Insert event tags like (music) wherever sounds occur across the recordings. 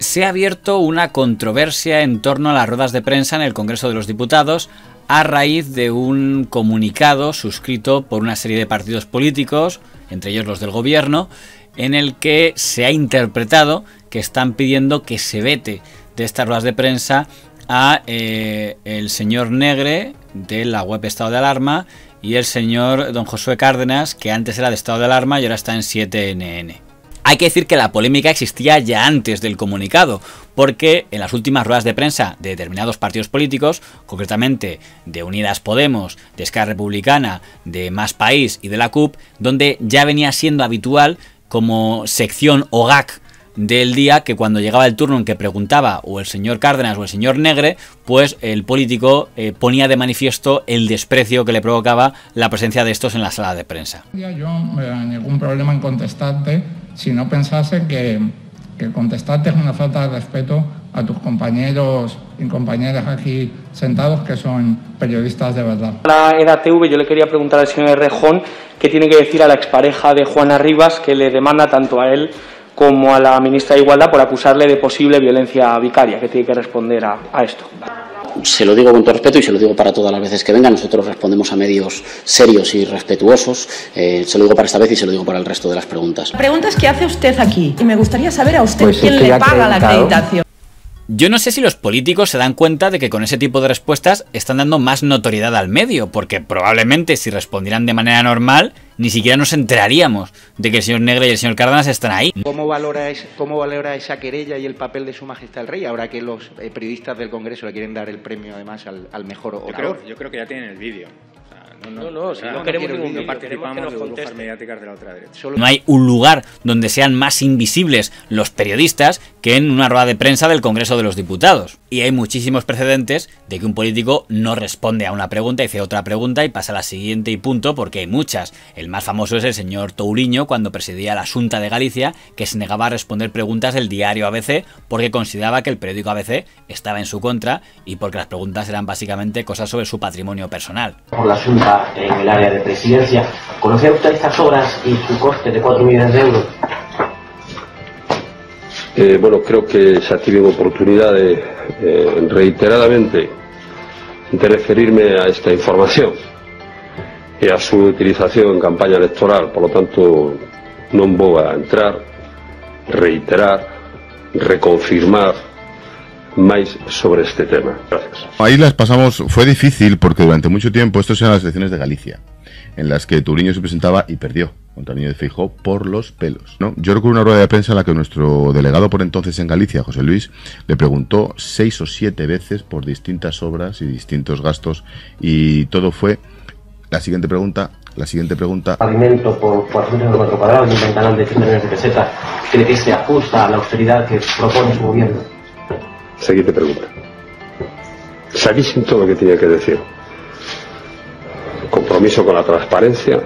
se ha abierto una controversia en torno a las ruedas de prensa en el Congreso de los Diputados a raíz de un comunicado suscrito por una serie de partidos políticos, entre ellos los del gobierno, en el que se ha interpretado que están pidiendo que se vete de estas ruedas de prensa a eh, el señor Negre de la web Estado de Alarma y el señor don Josué Cárdenas, que antes era de Estado de Alarma y ahora está en 7NN. Hay que decir que la polémica existía ya antes del comunicado, porque en las últimas ruedas de prensa de determinados partidos políticos, concretamente de Unidas Podemos, de Esquerra Republicana, de Más País y de la CUP, donde ya venía siendo habitual como sección o GAC del día que cuando llegaba el turno en que preguntaba o el señor Cárdenas o el señor Negre, pues el político eh, ponía de manifiesto el desprecio que le provocaba la presencia de estos en la sala de prensa. Yo eh, ningún problema en contestarte si no pensase que, que contestarte es una falta de respeto a tus compañeros y compañeras aquí sentados que son periodistas de verdad. La EDATV yo le quería preguntar al señor Rejón qué tiene que decir a la expareja de Juana Rivas que le demanda tanto a él como a la ministra de Igualdad por acusarle de posible violencia vicaria, que tiene que responder a, esto. Se lo digo con todo respeto y se lo digo para todas las veces que venga. Nosotros respondemos a medios serios y respetuosos. Eh, se lo digo para esta vez y se lo digo para el resto de las preguntas. Preguntas que hace usted aquí y me gustaría saber a usted pues quién le paga la acreditación. Yo no sé si los políticos se dan cuenta de que con ese tipo de respuestas están dando más notoriedad al medio, porque probablemente si respondieran de manera normal, ni siquiera nos enteraríamos de que el señor Negre y el señor Cárdenas están ahí. ¿Cómo valora, cómo valora esa querella y el papel de su majestad el rey, ahora que los eh, periodistas del Congreso le quieren dar el premio además al, mejor orador? yo creo que ya tienen el vídeo. No, no, si no, queremos ningún participamos de mediáticas de la otra derecha. No hay un lugar donde sean más invisibles los periodistas que en una rueda de prensa del Congreso de los Diputados. Y hay muchísimos precedentes de que un político no responde a una pregunta, dice otra pregunta y pasa a la siguiente y punto, porque hay muchas. El más famoso es el señor Touriño cuando presidía la Junta de Galicia, que se negaba a responder preguntas del diario ABC porque consideraba que el periódico ABC estaba en su contra y porque las preguntas eran básicamente cosas sobre su patrimonio personal. Por la Junta en el área de presidencia, ¿conocía usted estas obras y su coste de 4 millones de euros? Eh, bueno, creo que ha tenido oportunidad de, eh, reiteradamente de referirme a esta información y a su utilización en campaña electoral. Por lo tanto, no voy a entrar, reiterar, reconfirmar más sobre este tema. Gracias. Ahí las pasamos, fue difícil porque durante mucho tiempo, estos eran las elecciones de Galicia, en las que Turiño se presentaba y perdió contra Niño de Feijó por los pelos. ¿no? Yo recuerdo una rueda de prensa en la que nuestro delegado por entonces en Galicia, José Luis, le preguntó seis o siete veces por distintas obras y distintos gastos y todo fue la siguiente pregunta, la siguiente pregunta. Pavimento por 400 metros cuadrados y un ventanal de 100 millones de pesetas, ¿cree que se ajusta a la austeridad que propone su gobierno? Siguiente pregunta. Sabéis todo lo que tenía que decir. Compromiso con la transparencia,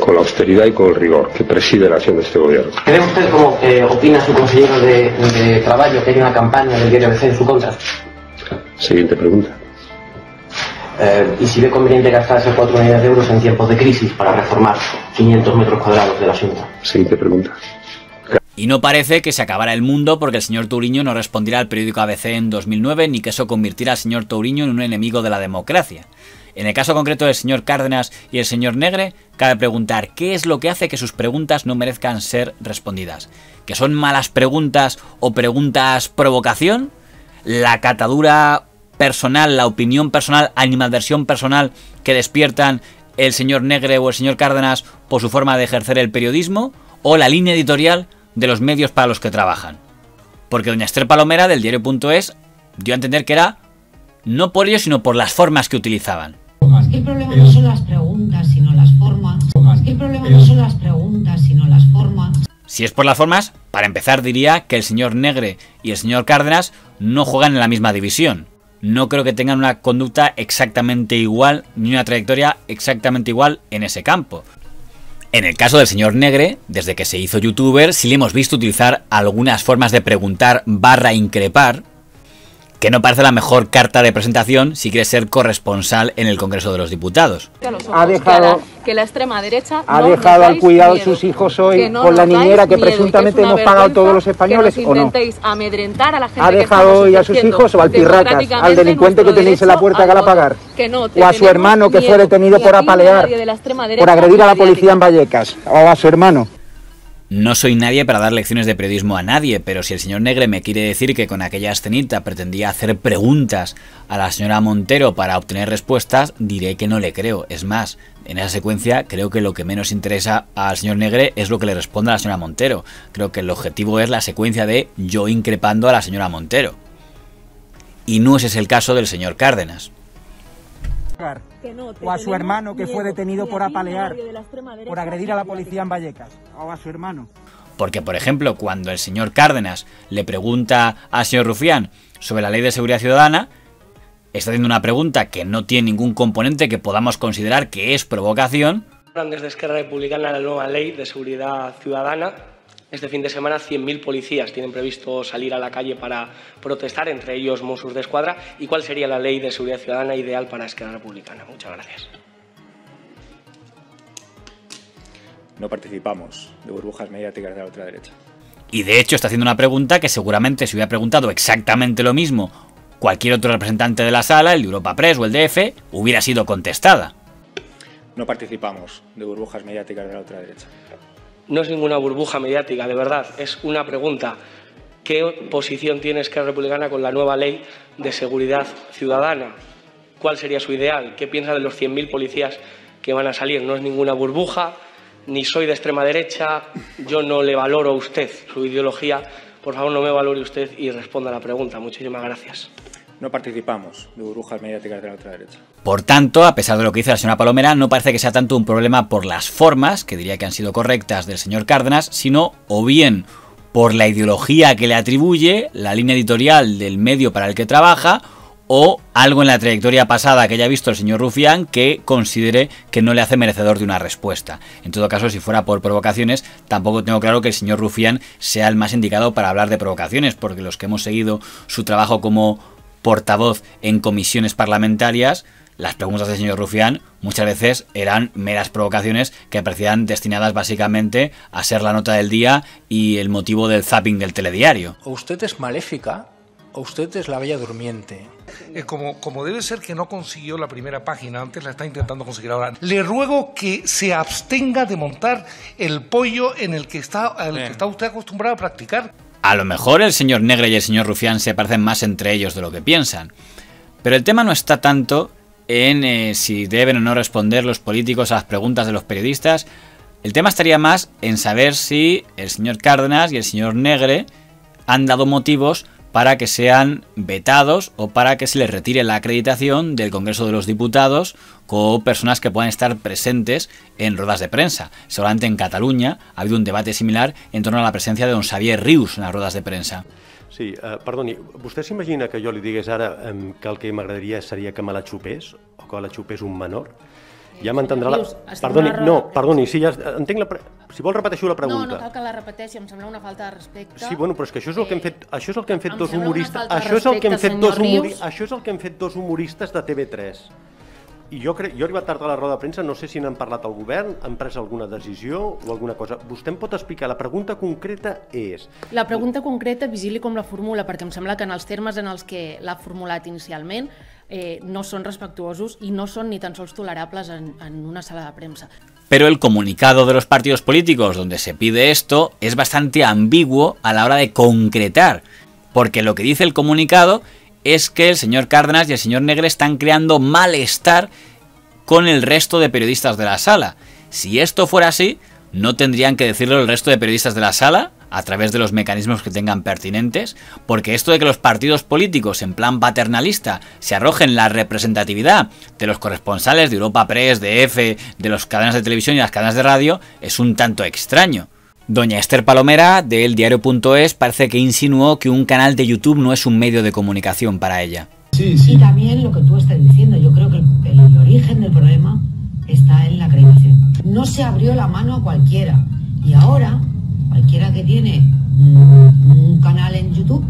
con la austeridad y con el rigor que preside la acción de este gobierno. ¿Cree usted, como opina su consejero de, trabajo, que hay una campaña del diario ABC en su contra? Siguiente pregunta. Eh, ¿Y si ve conveniente gastar esos 4 millones de euros en tiempos de crisis para reformar 500 metros cuadrados de la Junta? Siguiente pregunta. Y no parece que se acabara el mundo porque el señor Touriño no respondiera al periódico ABC en 2009 ni que eso convirtiera al señor Touriño en un enemigo de la democracia. En el caso concreto del señor Cárdenas y el señor Negre, cabe preguntar qué es lo que hace que sus preguntas no merezcan ser respondidas. ¿Que son malas preguntas o preguntas provocación? ¿La catadura personal, la opinión personal, animadversión personal que despiertan el señor Negre o el señor Cárdenas por su forma de ejercer el periodismo? ¿O la línea editorial de los medios para los que trabajan? Porque doña Esther Palomera del diario.es dio a entender que era no por ello, sino por las formas que utilizaban. El problema no son las preguntas, sino las formas. El problema no son las preguntas, sino las formas. Si es por las formas, para empezar diría que el señor Negre y el señor Cárdenas no juegan en la misma división. No creo que tengan una conducta exactamente igual ni una trayectoria exactamente igual en ese campo. En el caso del señor Negre, desde que se hizo youtuber, sí le hemos visto utilizar algunas formas de preguntar barra increpar, que no parece la mejor carta de presentación si quiere ser corresponsal en el Congreso de los Diputados. Ha dejado que la extrema derecha ha dejado al cuidado de sus hijos hoy con la niñera que presuntamente hemos pagado todos los españoles o no. amedrentar a la gente ha dejado hoy a sus hijos o al pirracas, al delincuente que tenéis en la puerta que la pagar, o a su hermano que fue detenido por apalear, por agredir a la policía en Vallecas, o a su hermano. No soy nadie para dar lecciones de periodismo a nadie, pero si el señor Negre me quiere decir que con aquella escenita pretendía hacer preguntas a la señora Montero para obtener respuestas, diré que no le creo. Es más, en esa secuencia creo que lo que menos interesa al señor Negre es lo que le responde a la señora Montero. Creo que el objetivo es la secuencia de yo increpando a la señora Montero. Y no ese es el caso del señor Cárdenas o a su hermano que fue detenido por apalear, por agredir a la policía en Vallecas, o a su hermano. Porque, por ejemplo, cuando el señor Cárdenas le pregunta al señor Rufián sobre la ley de seguridad ciudadana, está haciendo una pregunta que no tiene ningún componente que podamos considerar que es provocación. Desde Esquerra Republicana la nueva ley de seguridad ciudadana este fin de semana 100.000 policías tienen previsto salir a la calle para protestar, entre ellos Mossos de Escuadra. ¿Y cuál sería la ley de seguridad ciudadana ideal para Esquerra Republicana? Muchas gracias. No participamos de burbujas mediáticas de la otra derecha. Y de hecho está haciendo una pregunta que seguramente si hubiera preguntado exactamente lo mismo cualquier otro representante de la sala, el de Europa Press o el DF, hubiera sido contestada. No participamos de burbujas mediáticas de la otra derecha no es ninguna burbuja mediática, de verdad, es una pregunta. ¿Qué posición tiene Esquerra Republicana con la nueva ley de seguridad ciudadana? ¿Cuál sería su ideal? ¿Qué piensa de los 100.000 policías que van a salir? No es ninguna burbuja, ni soy de extrema derecha, yo no le valoro a usted su ideología. Por favor, no me valore usted y responda la pregunta. Muchísimas gracias no participamos de burbujas mediáticas de la otra derecha. Por tanto, a pesar de lo que dice la señora Palomera, no parece que sea tanto un problema por las formas, que diría que han sido correctas del señor Cárdenas, sino o bien por la ideología que le atribuye, la línea editorial del medio para el que trabaja, o algo en la trayectoria pasada que haya visto el señor Rufián que considere que no le hace merecedor de una respuesta. En todo caso, si fuera por provocaciones, tampoco tengo claro que el señor Rufián sea el más indicado para hablar de provocaciones, porque los que hemos seguido su trabajo como portavoz en comisiones parlamentarias, las preguntas del señor Rufián muchas veces eran meras provocaciones que parecían destinadas básicamente a ser la nota del día y el motivo del zapping del telediario. O usted es maléfica o usted es la bella durmiente. Eh, como, como debe ser que no consiguió la primera página, antes la está intentando conseguir ahora. Le ruego que se abstenga de montar el pollo en el que está, el que está usted acostumbrado a practicar. A lo mejor el señor Negre y el señor Rufián se parecen más entre ellos de lo que piensan. Pero el tema no está tanto en eh, si deben o no responder los políticos a las preguntas de los periodistas. El tema estaría más en saber si el señor Cárdenas y el señor Negre han dado motivos para que sean vetados o para que se les retire la acreditación del Congreso de los Diputados con personas que puedan estar presentes en ruedas de prensa. Solamente en Cataluña ha habido un debate similar en torno a la presencia de don Xavier Rius en las ruedas de prensa. Sí, uh, perdoni, vostè s'imagina que jo li digués ara um, que el que m'agradaria seria que me o que la un menor? Ja m'entendrà la... Perdoni, no, perdoni, sí, ja entenc la... Pre... Si vol repeteixo la pregunta. No, no cal que la repeteixi, em sembla una falta de respecte. Sí, bueno, però és que això és el que hem fet, això és el que hem fet dos humoristes, això és el que hem fet dos humoristes, això és el que hem fet dos humoristes de TV3. I jo, crec, jo he arribat tard a la roda de premsa, no sé si n'han parlat al govern, han pres alguna decisió o alguna cosa. Vostè em pot explicar, la pregunta concreta és... La pregunta concreta, vigili com la formula, perquè em sembla que en els termes en els que l'ha formulat inicialment eh, no son respetuosos y no son ni tan sols en, en una sala de prensa. Pero el comunicado de los partidos políticos donde se pide esto es bastante ambiguo a la hora de concretar, porque lo que dice el comunicado es que el señor Cárdenas y el señor Negre están creando malestar con el resto de periodistas de la sala. Si esto fuera así, no tendrían que decirlo el resto de periodistas de la sala a través de los mecanismos que tengan pertinentes, porque esto de que los partidos políticos en plan paternalista se arrojen la representatividad de los corresponsales de Europa Press, de EFE, de las cadenas de televisión y las cadenas de radio es un tanto extraño. Doña Esther Palomera, de eldiario.es, parece que insinuó que un canal de YouTube no es un medio de comunicación para ella. Sí, sí. Y también lo que tú estás diciendo, yo creo que el, el origen del problema está en la acreditación. No se abrió la mano a cualquiera. Y ahora cualquiera que tiene un canal en YouTube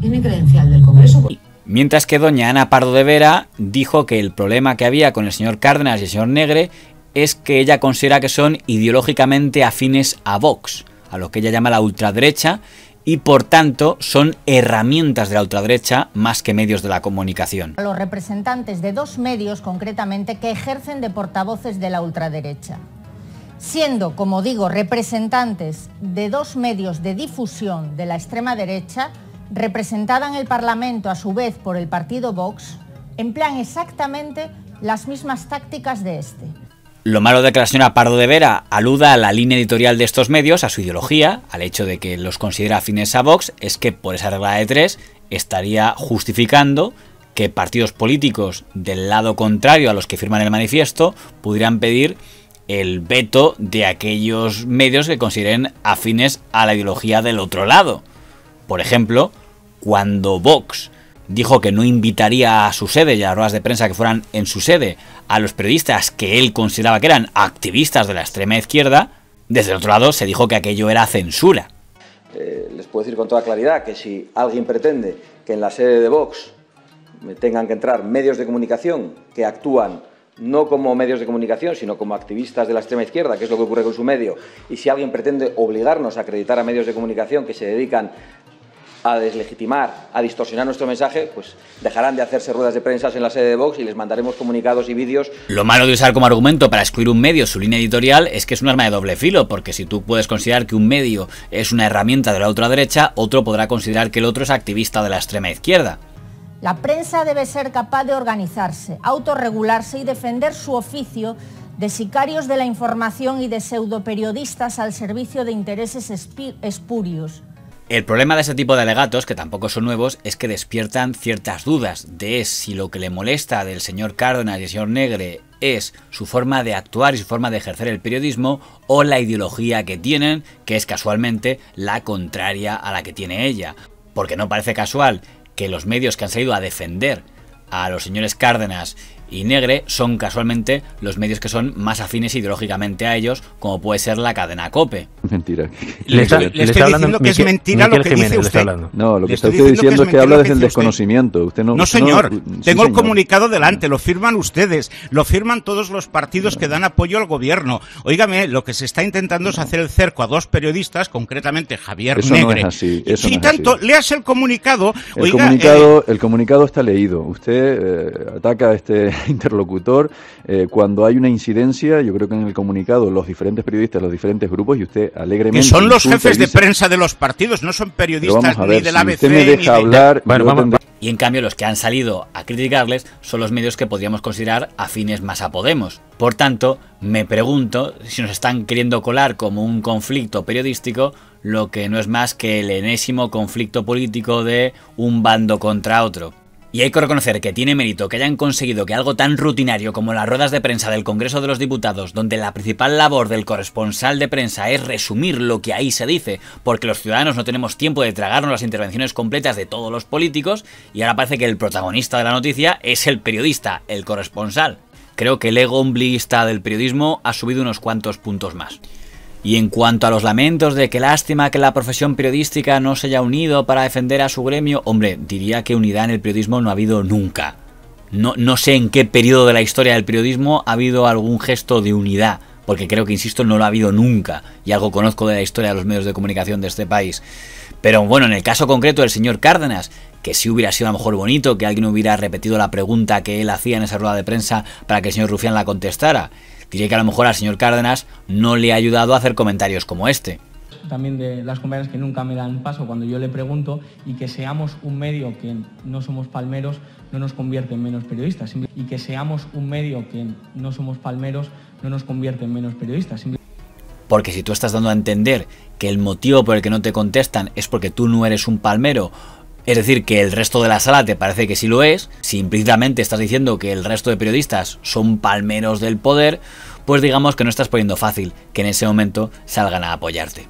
tiene credencial del Congreso. Mientras que doña Ana Pardo de Vera dijo que el problema que había con el señor Cárdenas y el señor Negre es que ella considera que son ideológicamente afines a Vox, a lo que ella llama la ultraderecha, y por tanto son herramientas de la ultraderecha más que medios de la comunicación. Los representantes de dos medios concretamente que ejercen de portavoces de la ultraderecha. Siendo, como digo, representantes de dos medios de difusión de la extrema derecha, representada en el Parlamento a su vez por el partido Vox, emplean exactamente las mismas tácticas de este. Lo malo de que la señora Pardo de Vera aluda a la línea editorial de estos medios, a su ideología, al hecho de que los considera afines a Vox, es que por esa regla de tres estaría justificando que partidos políticos del lado contrario a los que firman el manifiesto pudieran pedir el veto de aquellos medios que consideren afines a la ideología del otro lado. Por ejemplo, cuando Vox dijo que no invitaría a su sede y a las ruedas de prensa que fueran en su sede a los periodistas que él consideraba que eran activistas de la extrema izquierda, desde el otro lado se dijo que aquello era censura. Eh, les puedo decir con toda claridad que si alguien pretende que en la sede de Vox tengan que entrar medios de comunicación que actúan no como medios de comunicación, sino como activistas de la extrema izquierda, que es lo que ocurre con su medio, y si alguien pretende obligarnos a acreditar a medios de comunicación que se dedican a deslegitimar, a distorsionar nuestro mensaje, pues dejarán de hacerse ruedas de prensa en la sede de Vox y les mandaremos comunicados y vídeos. Lo malo de usar como argumento para excluir un medio su línea editorial es que es un arma de doble filo, porque si tú puedes considerar que un medio es una herramienta de la ultraderecha, otro podrá considerar que el otro es activista de la extrema izquierda. La prensa debe ser capaz de organizarse, autorregularse y defender su oficio de sicarios de la información y de pseudoperiodistas al servicio de intereses espurios. El problema de este tipo de alegatos, que tampoco son nuevos, es que despiertan ciertas dudas de si lo que le molesta del señor Cárdenas y el señor Negre es su forma de actuar y su forma de ejercer el periodismo o la ideología que tienen, que es casualmente la contraria a la que tiene ella. Porque no parece casual que los medios que han salido a defender a los señores Cárdenas y Negre son casualmente los medios que son más afines ideológicamente a ellos, como puede ser la cadena COPE. Mentira. Le, estoy diciendo que es mentira lo que dice usted. No, lo que está usted diciendo es que, habla desde el desconocimiento. Usted no, no señor. tengo el comunicado delante. Lo firman ustedes. Lo firman todos los partidos que dan apoyo al gobierno. Óigame, lo que se está intentando es hacer el cerco a dos periodistas, concretamente Javier eso Negre. No es así. Eso si tanto, leas el comunicado. El, comunicado el comunicado está leído. Usted eh, ataca a este (laughs) interlocutor. Eh, cuando hay una incidencia, yo creo que en el comunicado los diferentes periodistas, los diferentes grupos, y usted alegremente... Que son los jefes de prensa de los partidos, no son periodistas ni de la ABC. me deja hablar... Y en cambio los que han salido a criticarles son los medios que podríamos considerar afines más a Podemos. Por tanto, me pregunto si nos están queriendo colar como un conflicto periodístico lo que no es más que el enésimo conflicto político de un bando contra otro. Y hay que reconocer que tiene mérito que hayan conseguido que algo tan rutinario como las ruedas de prensa del Congreso de los Diputados, donde la principal labor del corresponsal de prensa es resumir lo que ahí se dice, porque los ciudadanos no tenemos tiempo de tragarnos las intervenciones completas de todos los políticos, y ahora parece que el protagonista de la noticia es el periodista, el corresponsal. Creo que el ego ombliguista del periodismo ha subido unos cuantos puntos más. Y en cuanto a los lamentos de que lástima que la profesión periodística no se haya unido para defender a su gremio, hombre, diría que unidad en el periodismo no ha habido nunca. No, no sé en qué periodo de la historia del periodismo ha habido algún gesto de unidad, porque creo que, insisto, no lo ha habido nunca, y algo conozco de la historia de los medios de comunicación de este país. Pero bueno, en el caso concreto del señor Cárdenas, que sí hubiera sido a lo mejor bonito que alguien hubiera repetido la pregunta que él hacía en esa rueda de prensa para que el señor Rufián la contestara. Diré que a lo mejor al señor Cárdenas no le ha ayudado a hacer comentarios como este. También de las compañeras que nunca me dan paso cuando yo le pregunto y que seamos un medio que no somos palmeros no nos convierte en menos periodistas. Y que seamos un medio que no somos palmeros no nos convierte en menos periodistas. Porque si tú estás dando a entender que el motivo por el que no te contestan es porque tú no eres un palmero es decir, que el resto de la sala te parece que sí lo es, si implícitamente estás diciendo que el resto de periodistas son palmeros del poder, pues digamos que no estás poniendo fácil que en ese momento salgan a apoyarte.